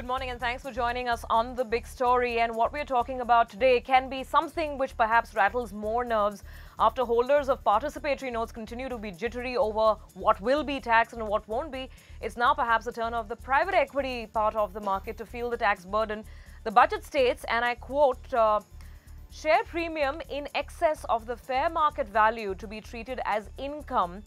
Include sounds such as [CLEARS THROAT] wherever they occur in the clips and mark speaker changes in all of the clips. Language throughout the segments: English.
Speaker 1: Good morning and thanks for joining us on The Big Story. And what we're talking about today can be something which perhaps rattles more nerves after holders of participatory notes continue to be jittery over what will be taxed and what won't be. It's now perhaps a turn of the private equity part of the market to feel the tax burden. The budget states, and I quote, uh, share premium in excess of the fair market value to be treated as income.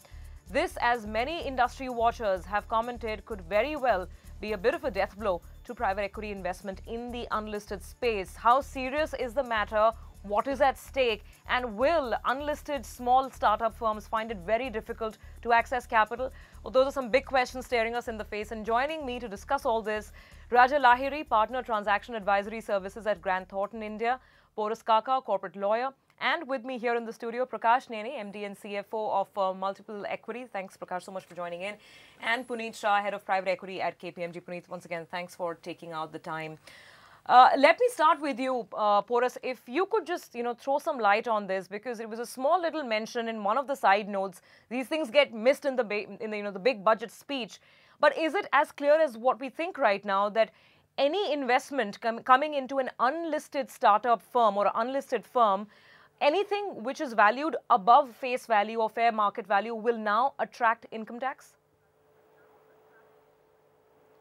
Speaker 1: This, as many industry watchers have commented, could very well be a bit of a death blow to private equity investment in the unlisted space. How serious is the matter? What is at stake? And will unlisted small startup firms find it very difficult to access capital? Well, those are some big questions staring us in the face. And joining me to discuss all this, Raja Lahiri, Partner Transaction Advisory Services at Grant Thornton India, Porus Kaka, Corporate Lawyer, and with me here in the studio, Prakash Nene, MD and CFO of uh, Multiple Equity. Thanks, Prakash, so much for joining in. And Puneet Shah, Head of Private Equity at KPMG. Puneet, once again, thanks for taking out the time. Uh, let me start with you, uh, Porus. If you could just, you know, throw some light on this, because it was a small little mention in one of the side notes. These things get missed in the, in the you know, the big budget speech. But is it as clear as what we think right now that any investment com coming into an unlisted startup firm or unlisted firm anything which is valued above face value or fair market value will now attract income tax?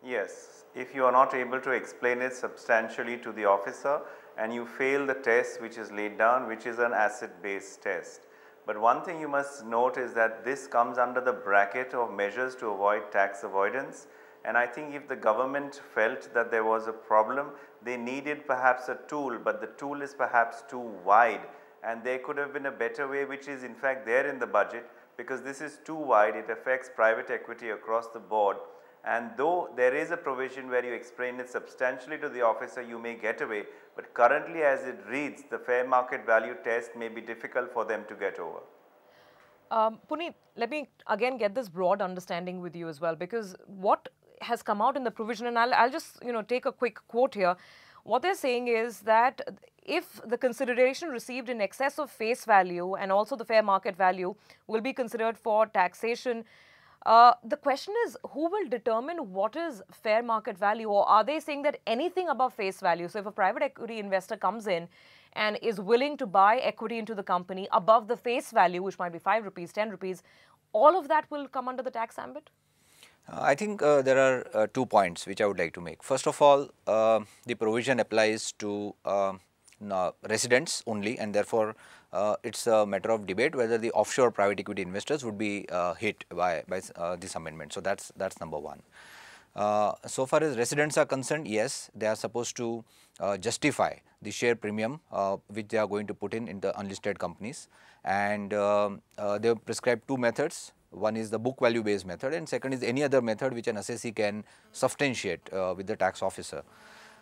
Speaker 2: Yes, if you are not able to explain it substantially to the officer and you fail the test which is laid down which is an asset based test. But one thing you must note is that this comes under the bracket of measures to avoid tax avoidance and I think if the government felt that there was a problem, they needed perhaps a tool, but the tool is perhaps too wide and there could have been a better way which is in fact there in the budget because this is too wide, it affects private equity across the board and though there is a provision where you explain it substantially to the officer you may get away, but currently as it reads the fair market value test may be difficult for them to get over.
Speaker 1: Um, Puneet, let me again get this broad understanding with you as well because what has come out in the provision and I'll, I'll just you know take a quick quote here. What they're saying is that if the consideration received in excess of face value and also the fair market value will be considered for taxation, uh, the question is who will determine what is fair market value or are they saying that anything above face value, so if a private equity investor comes in and is willing to buy equity into the company above the face value, which might be 5 rupees, 10 rupees, all of that will come under the tax ambit?
Speaker 3: Uh, I think uh, there are uh, two points which I would like to make. First of all, uh, the provision applies to residents only and therefore uh, it's a matter of debate whether the offshore private equity investors would be uh, hit by, by uh, this amendment. So, that's, that's number one. Uh, so far as residents are concerned, yes, they are supposed to uh, justify the share premium uh, which they are going to put in in the unlisted companies and they have prescribed two methods. One is the book value based method and second is any other method which an assessee can substantiate with the tax officer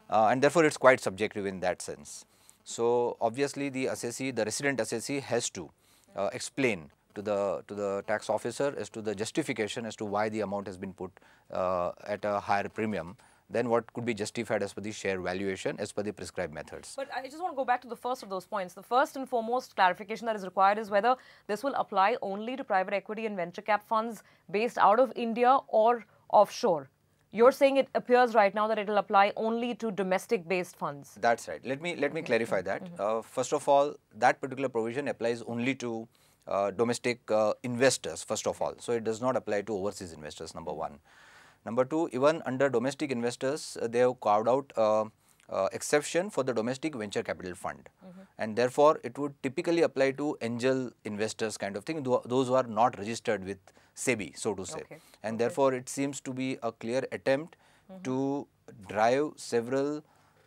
Speaker 3: and therefore, it is quite subjective in that sense. So, obviously the assessee, the resident assessee has to uh, explain to the to the tax officer as to the justification as to why the amount has been put uh, at a higher premium than what could be justified as per the share valuation as per the prescribed methods.
Speaker 1: But I just want to go back to the first of those points. The first and foremost clarification that is required is whether this will apply only to private equity and venture cap funds based out of India or offshore. You're saying it appears right now that it will apply only to domestic based funds.
Speaker 3: That's right. Let me let me clarify that. Mm -hmm. uh, first of all, that particular provision applies only to uh, domestic uh, investors first of all. So, it does not apply to overseas investors number 1. Number 2, even under domestic investors, uh, they have carved out uh, exception for the domestic venture capital fund mm -hmm. and therefore, it would typically apply to angel investors kind of thing, those who are not registered with SEBI, so to say. Okay. And okay. therefore, it seems to be a clear attempt mm -hmm. to drive several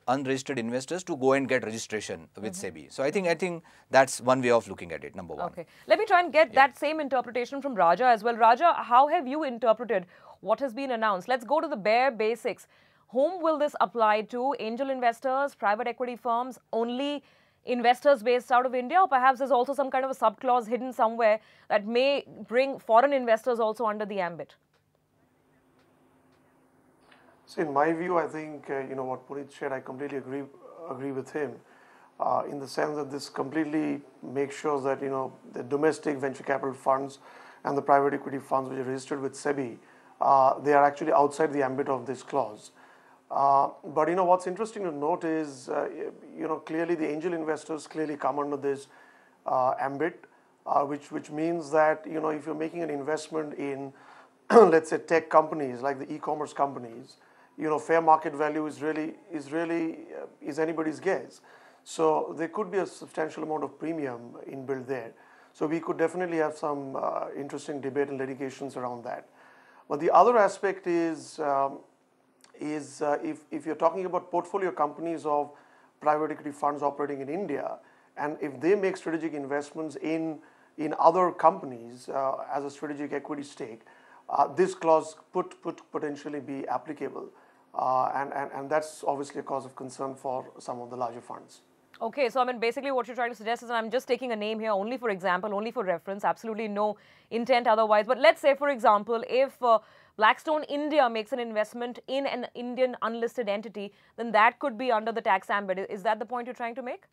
Speaker 3: unregistered investors to go and get registration with mm -hmm. SEBI. So I think I think that's one way of looking at it. Number one.
Speaker 1: Okay. Let me try and get yeah. that same interpretation from Raja as well. Raja, how have you interpreted what has been announced? Let's go to the bare basics. Whom will this apply to? Angel investors, private equity firms, only investors based out of India or perhaps there's also some kind of a subclause hidden somewhere that may bring foreign investors also under the ambit?
Speaker 4: So in my view, I think, uh, you know, what Puneet said, I completely agree, agree with him uh, in the sense that this completely makes sure that, you know, the domestic venture capital funds and the private equity funds which are registered with SEBI, uh, they are actually outside the ambit of this clause. Uh, but you know what's interesting to note is, uh, you know, clearly the angel investors clearly come under this uh, ambit, uh, which which means that you know if you're making an investment in, [CLEARS THROAT] let's say, tech companies like the e-commerce companies, you know, fair market value is really is really uh, is anybody's guess. So there could be a substantial amount of premium inbuilt there. So we could definitely have some interesting debate and litigations around that. But the other aspect is um, is uh, if, if you're talking about portfolio companies of private equity funds operating in India, and if they make strategic investments in, in other companies uh, as a strategic equity stake, uh, this clause could, could potentially be applicable. Uh, and, and, and that's obviously a cause of concern for some of the larger funds.
Speaker 1: Okay, so I mean, basically, what you're trying to suggest is, and I'm just taking a name here only for example, only for reference, absolutely no intent otherwise. But let's say, for example, if uh, Blackstone India makes an investment in an Indian unlisted entity, then that could be under the tax ambit. Is that the point you're trying to make?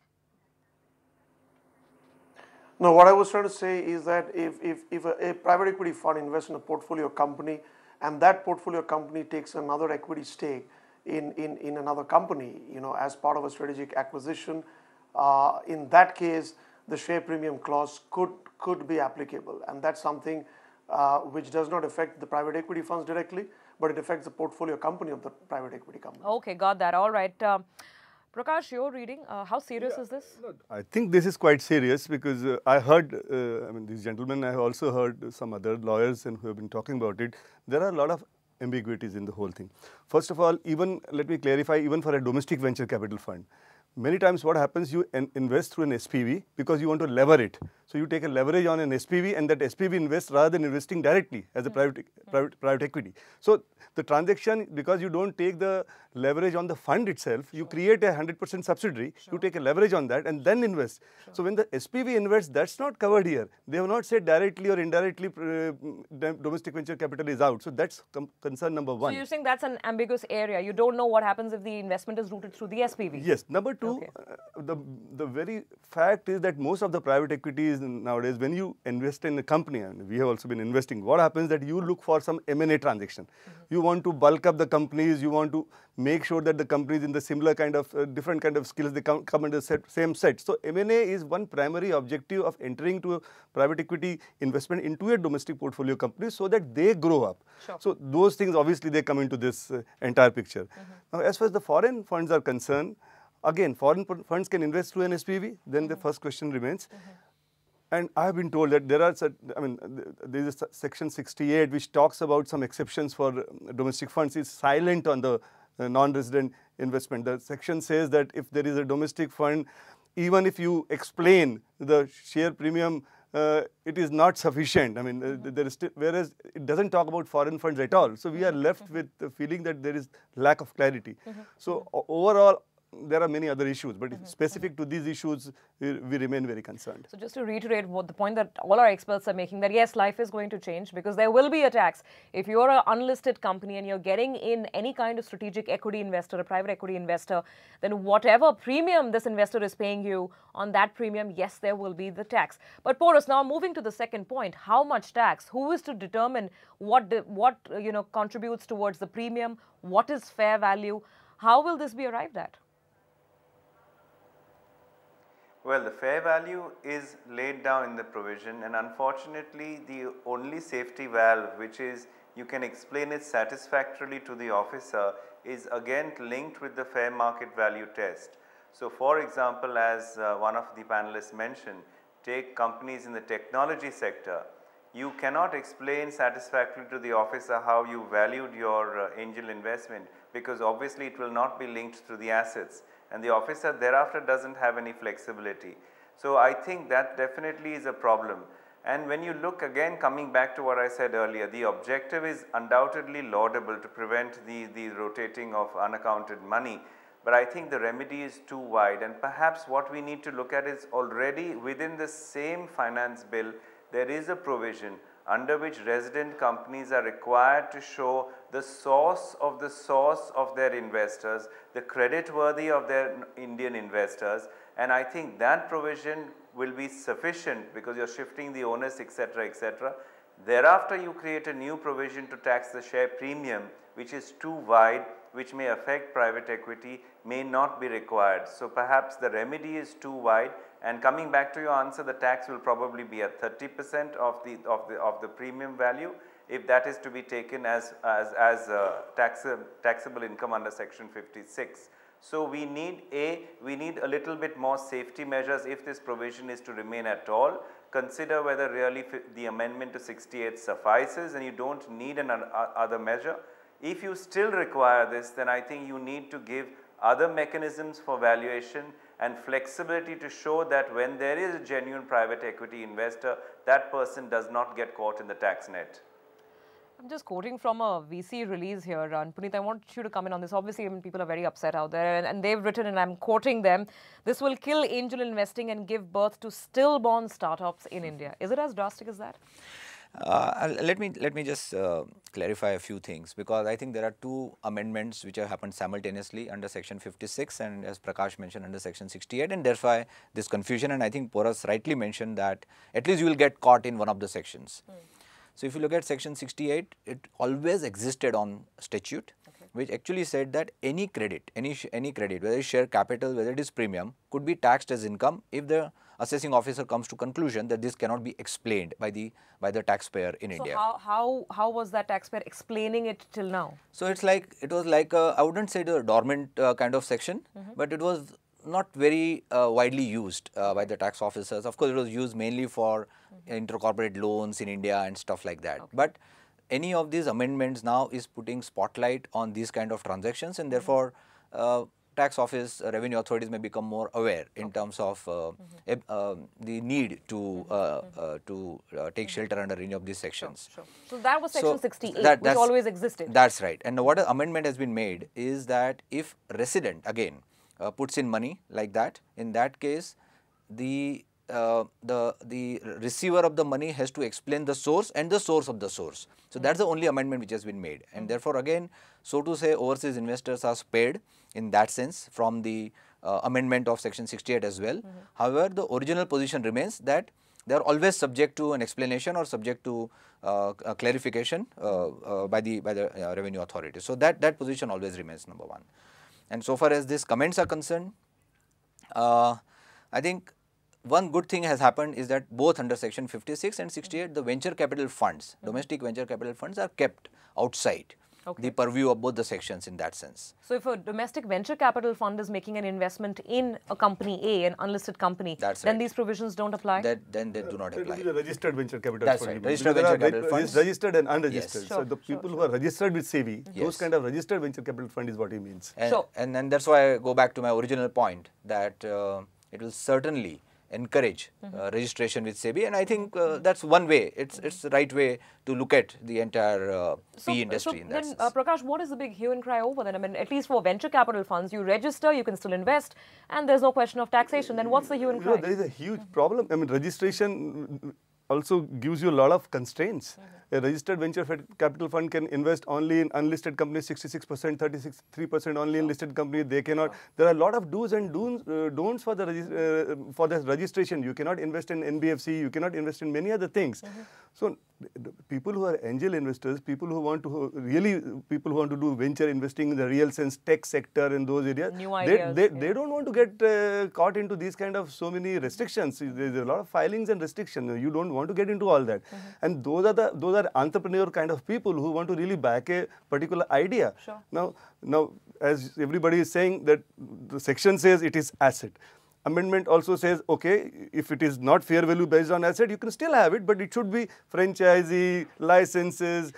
Speaker 4: No, what I was trying to say is that if, if, if a, a private equity fund invests in a portfolio company and that portfolio company takes another equity stake in, in, in another company, you know, as part of a strategic acquisition, uh, in that case, the share premium clause could, could be applicable. And that's something which does not affect the private equity funds directly, but it affects the portfolio company of the private equity company.
Speaker 1: Okay, got that. All right. Uh, Prakash, your reading, uh, how serious
Speaker 5: yeah,
Speaker 1: is this?
Speaker 5: No, I think this is quite serious because uh, I heard, uh, I mean, these gentlemen, I have also heard some other lawyers and who have been talking about it. There are a lot of ambiguities in the whole thing. First of all, even, let me clarify, even for a domestic venture capital fund, many times what happens, you invest through an SPV because you want to lever it. So you take a leverage on an SPV and that SPV invests rather than investing directly as a private, private, private equity. So the transaction, because you don't take the leverage on the fund itself, you create a 100% subsidiary, you take a leverage on that and then invest. So when the SPV invests, that's not covered here. They have not said directly or indirectly uh, domestic venture capital is out. So that's concern number one.
Speaker 1: So you're saying that's an ambiguous area. You don't know what happens if the investment is routed through the SPV.
Speaker 5: Yes. Number two, okay. uh, the, the very fact is that most of the private equities nowadays, when you invest in a company, and we have also been investing, what happens that you look for some M&A transaction. Mm -hmm. You want to bulk up the companies, you want to make sure that the companies in the similar kind of, uh, different kind of skills, they come, come in the set, same set. So M&A is one primary objective of entering to a private equity investment into a domestic portfolio company so that they grow up. Sure. So those things, obviously, they come into this uh, entire picture. Mm -hmm. Now, as far as the foreign funds are concerned, again, foreign funds can invest through an SPV, then mm -hmm. the mm-hmm. first question remains. Mm -hmm. And I have been told that there are, I mean, there is section 68 which talks about some exceptions for domestic funds. It's silent on the uh, non-resident investment. The section says that if there is a domestic fund, even if you explain the share premium, uh, it is not sufficient. I mean, uh, there is whereas it doesn't talk about foreign funds at all. So we are left with the feeling that there is lack of clarity. So overall, there are many other issues, but mm -hmm. specific to these issues, we, we, remain very concerned.
Speaker 1: So just to reiterate what the point that all our experts are making, that yes, life is going to change because there will be a tax. If you're an unlisted company and you're getting in any kind of strategic equity investor, a private equity investor, then whatever premium this investor is paying you on that premium, yes, there will be the tax. But Porus, now moving to the second point, how much tax? Who is to determine what, what you know, contributes towards the premium? What is fair value? How will this be arrived at?
Speaker 2: Well, the fair value is laid down in the provision and unfortunately the only safety valve which is you can explain it satisfactorily to the officer is again linked with the fair market value test. So, for example, as uh, one of the panelists mentioned, take companies in the technology sector, you cannot explain satisfactorily to the officer how you valued your uh, angel investment because obviously it will not be linked through the assets and the officer thereafter does not have any flexibility. So, I think that definitely is a problem. And when you look again coming back to what I said earlier, the objective is undoubtedly laudable to prevent the, the rotating of unaccounted money. But I think the remedy is too wide and perhaps what we need to look at is already within the same finance bill, there is a provision under which resident companies are required to show the source of the source of their investors, the credit worthy of their Indian investors and I think that provision will be sufficient because you are shifting the onus etc etc. Thereafter you create a new provision to tax the share premium which is too wide which may affect private equity may not be required. So perhaps the remedy is too wide and coming back to your answer the tax will probably be at 30 percent of the, of the, of the premium value if that is to be taken as, as, as uh, tax, taxable income under section 56. So we need a, we need a little bit more safety measures if this provision is to remain at all. Consider whether really the amendment to 68 suffices and you do not need an other measure. If you still require this then I think you need to give other mechanisms for valuation and flexibility to show that when there is a genuine private equity investor that person does not get caught in the tax net.
Speaker 1: I'm just quoting from a VC release here, and Puneet, I want you to come in on this. Obviously, I mean, people are very upset out there, and, and, they've written, and I'm quoting them, this will kill angel investing and give birth to stillborn startups in India. Is it as drastic as that?
Speaker 3: Uh, let me let me just uh, clarify a few things because I think there are two amendments which have happened simultaneously under section 56 and as Prakash mentioned under section 68 and therefore this confusion and I think Porus rightly mentioned that at least you will get caught in one of the sections. Mm. So, if you look at section 68, it always existed on statute, okay. which actually said that any credit, any any credit, whether it is share capital, whether it is premium, could be taxed as income if the assessing officer comes to conclusion that this cannot be explained by the by the taxpayer in
Speaker 1: so
Speaker 3: India.
Speaker 1: How, how how was that taxpayer explaining it till now?
Speaker 3: So it's like it was like I wouldn't say the dormant uh, kind of section, mm -hmm. but it was not very uh, widely used uh, by the tax officers. Of course, it was used mainly for mm-hmm. intercorporate loans in India and stuff like that. Okay. But any of these amendments now is putting spotlight on these kind of transactions and mm-hmm. therefore uh, tax office uh, revenue authorities may become more aware in okay. terms of uh, mm -hmm. the need to mm-hmm. uh, to take shelter under any of these sections.
Speaker 1: Sure, sure. So that was section so 68 that, which always existed.
Speaker 3: That's right. And what an amendment has been made is that if resident again uh, puts in money like that, in that case the uh, the the receiver of the money has to explain the source and the source of the source. So that's the only amendment which has been made, and therefore again, so to say, overseas investors are spared in that sense from the uh, amendment of section 68 as well. Mm -hmm. However, the original position remains that they are always subject to an explanation or subject to uh, clarification uh, uh, by the by the uh, revenue authority. So that that position always remains number one. And so far as these comments are concerned, uh, I think one good thing has happened is that both under section 56 and 68 the venture capital funds, domestic venture capital funds are kept outside okay. the purview of both the sections in that sense.
Speaker 1: So if a domestic venture capital fund is making an investment in a company A, an unlisted company,
Speaker 3: That's
Speaker 1: then
Speaker 3: right.
Speaker 1: these provisions don't apply?
Speaker 3: That, then they do not apply.
Speaker 5: It is a registered venture capital
Speaker 3: That's
Speaker 5: fund.
Speaker 3: Right. Registered venture capital funds.
Speaker 5: Registered and unregistered.
Speaker 3: Yes.
Speaker 5: Sure, so the people sure, who are registered with SEBI, yes. those kind of registered venture capital fund is what he means.
Speaker 3: And, sure. and, and that's why I go back to my original point that uh, it will certainly encourage mm -hmm. uh, registration with SEBI and I think uh, that's one way, it's it's the right way to look at the entire uh, so, industry
Speaker 1: so
Speaker 3: in that
Speaker 1: then, uh, Prakash, what is the big hue and cry over then? I mean, at least for venture capital funds, you register, you can still invest and there's no question of taxation. Then what's the hue and cry?
Speaker 5: You know, there is a huge problem. I mean, registration also gives you a lot of constraints. Mm -hmm. A registered venture capital fund can invest only in unlisted companies 66%, 33% only in listed companies. They cannot. There are a lot of do's and don'ts, uh, don'ts for the uh, for the registration. You cannot invest in NBFC. You cannot invest in many other things. Mm -hmm. So people who are angel investors, people who want to really people who want to do venture investing in the real sense, tech sector in those areas,
Speaker 1: New ideas,
Speaker 5: they, they, yeah. they don't want to get uh, caught into these kind of so many restrictions. There's a lot of filings and restrictions. You don't want to get into all that. Mm -hmm. And those are the those are entrepreneur kind of people who want to really back a particular idea.
Speaker 1: Sure.
Speaker 5: Now, now as everybody is saying that the section says it is asset. Amendment also says, okay, if it is not fair value based on asset, you can still have it, but it should be franchisee, licenses,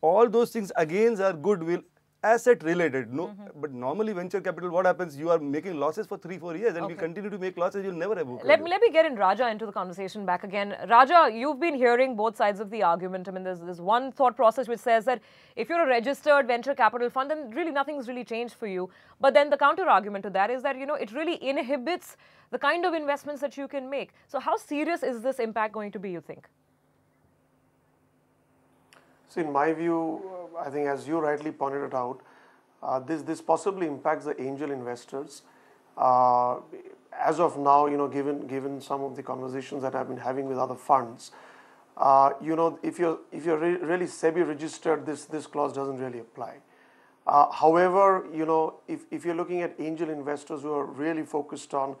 Speaker 5: all those things again are goodwill asset related no mm -hmm. but normally venture capital what happens you are making losses for 3 4 years and okay. you continue to make losses you'll never have
Speaker 1: let me let me get in raja into the conversation back again. Raja you've been hearing both sides of the argument. I mean there's this one thought process which says that if you're a registered venture capital fund then really nothing's really changed for you. But then the counter argument to that is that you know it really inhibits the kind of investments that you can make. So how serious is this impact going to be you think
Speaker 4: so in my view, uh, I think as you rightly pointed it out, uh, this, this possibly impacts the angel investors. Uh, as of now, you know, given, given some of the conversations that I've been having with other funds, uh, you know, if you're, if you're re really SEBI registered, this, this clause doesn't really apply. Uh, however, you know, if, if you're looking at angel investors who are really focused on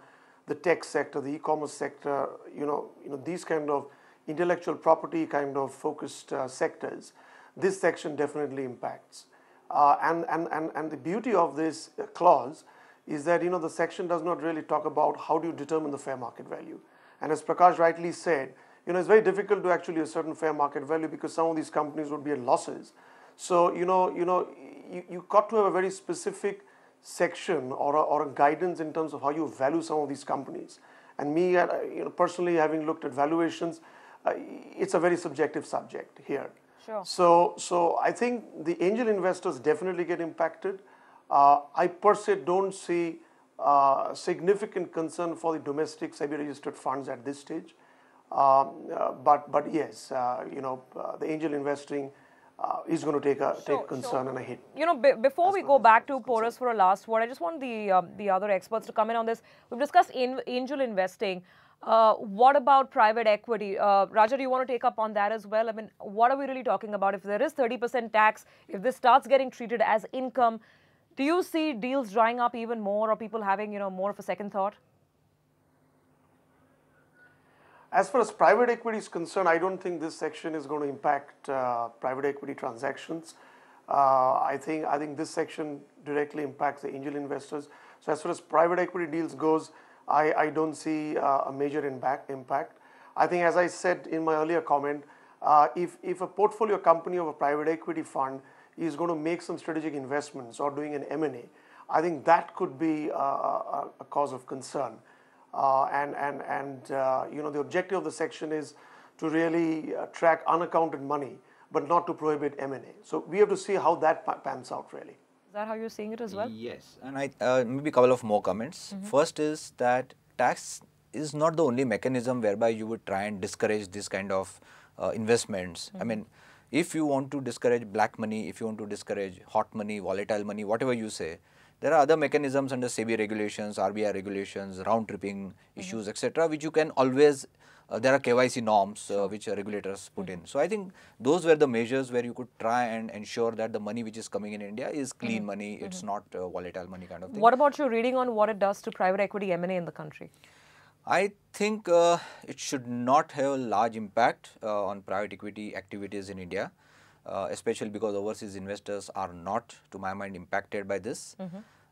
Speaker 4: the tech sector, the e-commerce sector, you know, you know these kind of intellectual property kind of focused uh, sectors, this section definitely impacts. Uh, and, and, and, and the beauty of this clause is that you know the section does not really talk about how do you determine the fair market value. And as Prakash rightly said, you know it's very difficult to actually assert fair market value because some of these companies would be at losses. So you know you know you, you got to have a very specific section or a, or a guidance in terms of how you value some of these companies. And me, uh, you know, personally having looked at valuations, it's a very subjective subject here.
Speaker 1: Sure.
Speaker 4: So, so I think the angel investors definitely get impacted. Uh, I per se don't see uh, significant concern for the domestic SEBI registered funds at this stage. Um, uh, but, but yes, uh, you know, uh, the angel investing uh, is going to take a
Speaker 1: Sure,
Speaker 4: take concern
Speaker 1: sure.
Speaker 4: and a hit.
Speaker 1: You know, be- before we go back to Porus for a last word, I just want the um, the other experts to come in on this. We've discussed in- angel investing. Uh, what about private equity? Uh, Raja, do you want to take up on that as well? I mean, what are we really talking about? If there is 30% tax, if this starts getting treated as income, do you see deals drying up even more or people having, you know, more of a second thought?
Speaker 4: As far as private equity is concerned, I don't think this section is going to impact uh, private equity transactions. Uh, I think I think this section directly impacts the angel investors. So as far as private equity deals goes, I, I don't see uh, a major impact. Impact. I think, as I said in my earlier comment, uh, if if a portfolio company of a private equity fund is going to make some strategic investments or doing an M&A, I think that could be a, a, a cause of concern. Uh, and and and uh, you know the objective of the section is to really uh, track unaccounted money, but not to prohibit M&A. So we have to see how that pans out really.
Speaker 1: Is that how you're seeing it as well?
Speaker 3: Yes, and I uh, maybe a couple of more comments. First is that tax is not the only mechanism whereby you would try and discourage this kind of uh, investments. I mean, if you want to discourage black money, if you want to discourage hot money, volatile money, whatever you say, there are other mechanisms under SEBI regulations, RBI regulations, round tripping issues, etc., which you can always. Uh, there are KYC norms uh, which regulators put in. So I think those were the measures where you could try and ensure that the money which is coming in India is clean money. It's not uh, volatile money kind of thing.
Speaker 1: What about your reading on what it does to private equity M&A in the country?
Speaker 3: I think uh, it should not have a large impact uh, on private equity activities in India, uh, especially because overseas investors are not, to my mind, impacted by this.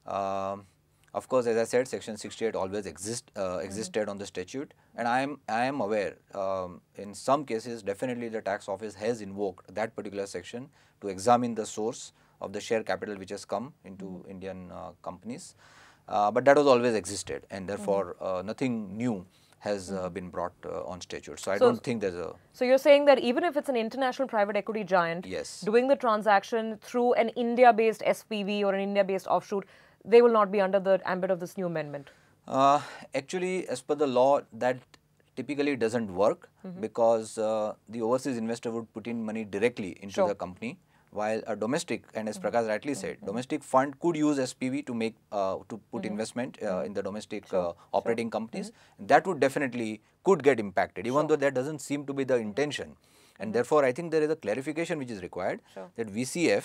Speaker 3: Um, of course, as I said, Section 68 always exist, uh, existed on the statute, and I am I am aware. Um, in some cases, definitely the tax office has invoked that particular section to examine the source of the share capital which has come into Indian uh, companies. Uh, but that was always existed, and therefore uh, nothing new has uh, been brought uh, on statute. So I
Speaker 1: So-
Speaker 3: don't think there's a
Speaker 1: So you're saying that even if it's an international private equity giant
Speaker 3: Yes.
Speaker 1: doing the transaction through an India-based SPV or an India-based offshoot, they will not be under the ambit of this new amendment.
Speaker 3: Uh, actually, as per the law, that typically doesn't work because uh, the overseas investor would put in money directly into
Speaker 1: Sure.
Speaker 3: the company, while a domestic, and as Prakash rightly said, domestic fund could use SPV to make uh, to put investment uh, in the domestic uh, operating companies. That would definitely could get impacted, even though that doesn't seem to be the intention. And therefore, I think there is a clarification which is required
Speaker 1: Sure.
Speaker 3: that VCF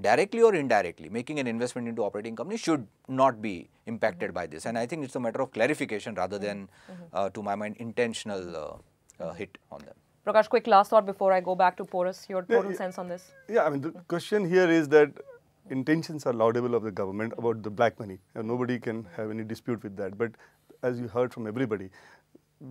Speaker 3: directly or indirectly making an investment into operating company should not be impacted by this and i think it's a matter of clarification rather than uh, to my mind intentional uh, uh, hit on them
Speaker 1: Prakash, quick last thought before I go back to Porus. Your
Speaker 5: Yeah,
Speaker 1: total
Speaker 5: yeah.
Speaker 1: sense on this?
Speaker 5: Yeah, I mean, the question here is that intentions are laudable of the government about the black money. nobody can have any dispute with that. But as you heard from everybody,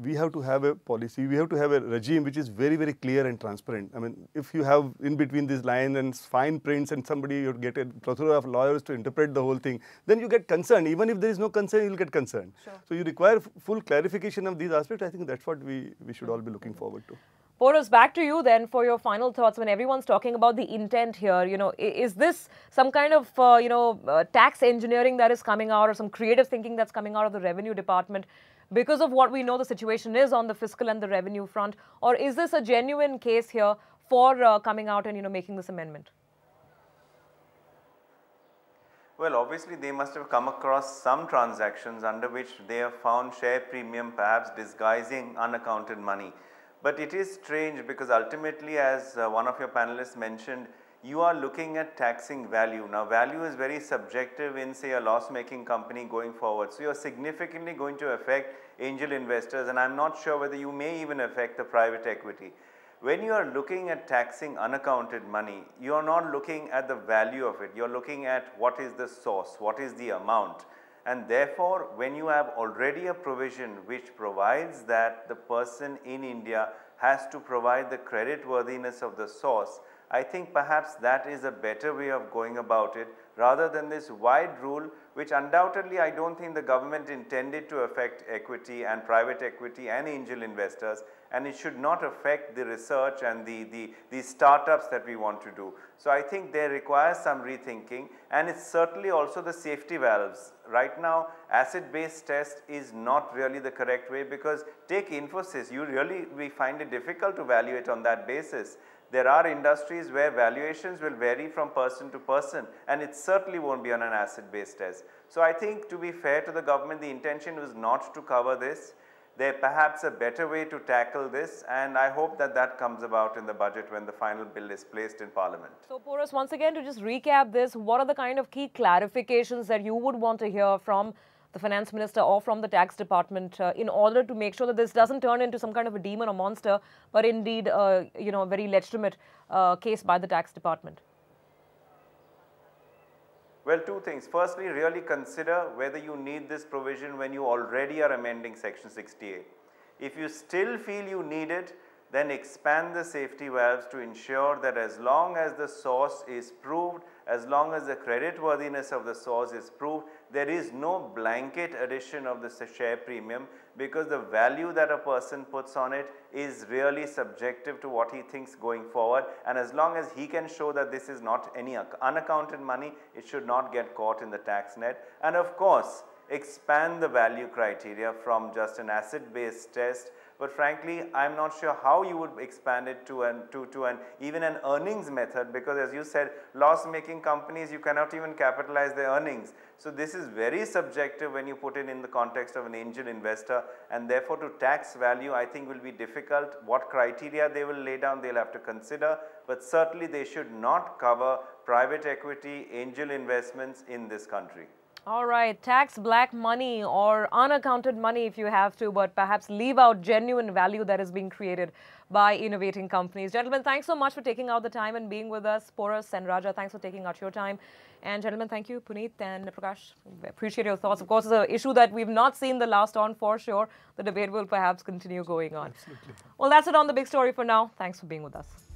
Speaker 5: we have to have a policy, we have to have a regime which is very, very clear and transparent. I mean, if you have in between these lines and fine prints and somebody you get a plethora of lawyers to interpret the whole thing, then you get concerned. Even if there is no concern, you'll get concerned. So you require f- full clarification of these aspects. I think that's what we, we should all be looking forward to.
Speaker 1: Porus, back to you then for your final thoughts. When everyone's talking about the intent here, you know, is this some kind of, uh, you know, uh, tax engineering that is coming out or some creative thinking that's coming out of the revenue department because of what we know the situation is on the fiscal and the revenue front? Or is this a genuine case here for uh, coming out and, you know, making this amendment?
Speaker 2: Well, obviously they must have come across some transactions under which they have found share premium perhaps disguising unaccounted money. But it is strange because ultimately as uh, one of your panelists mentioned, you are looking at taxing value. Now, value is very subjective in say a loss-making company going forward. So, you are significantly going to affect angel investors and I am not sure whether you may even affect the private equity. When you are looking at taxing unaccounted money, you are not looking at the value of it, you are looking at what is the source, what is the amount. And therefore, when you have already a provision which provides that the person in India has to provide the credit worthiness of the source, I think perhaps that is a better way of going about it rather than this wide rule which undoubtedly I do not think the government intended to affect equity and private equity and angel investors and it should not affect the research and the, the, the startups that we want to do. So, I think there requires some rethinking and it is certainly also the safety valves. Right now asset based test is not really the correct way because take Infosys you really we find it difficult to evaluate on that basis there are industries where valuations will vary from person to person and it certainly not be on an asset based test. So, I think to be fair to the government the intention was not to cover this. There perhaps a better way to tackle this and I hope that that comes about in the budget when the final bill is placed in parliament.
Speaker 1: So Porus, once again to just recap this, what are the kind of key clarifications that you would want to hear from the finance minister or from the tax department uh, in order to make sure that this doesn't turn into some kind of a demon or monster, but indeed, uh, you know, a very legitimate uh, case by the tax department?
Speaker 2: Well, two things. Firstly, really consider whether you need this provision when you already are amending section 68. If you still feel you need it, then expand the safety valves to ensure that as long as the source is proved, as long as the credit worthiness of the source is proved, there is no blanket addition of the share premium because the value that a person puts on it is really subjective to what he thinks going forward and as long as he can show that this is not any unaccounted money, it should not get caught in the tax net. And of course, expand the value criteria from just an asset based test but frankly I am not sure how you would expand it to an, to, to an even an earnings method because as you said loss making companies you cannot even capitalize their earnings. So this is very subjective when you put it in the context of an angel investor and therefore to tax value I think will be difficult. What criteria they will lay down they will have to consider but certainly they should not cover private equity angel investments in this country.
Speaker 1: All right, tax black money or unaccounted money if you have to, but perhaps leave out genuine value that is being created by innovating companies. Gentlemen, thanks so much for taking out the time and being with us. Porus and Raja, thanks for taking out your time. And gentlemen, thank you, Puneet and Prakash. Appreciate your thoughts. Of course, it's an issue that we've not seen the last on for sure. The debate will perhaps continue going on.
Speaker 4: Absolutely.
Speaker 1: Well, that's it on the big story for now. Thanks for being with us.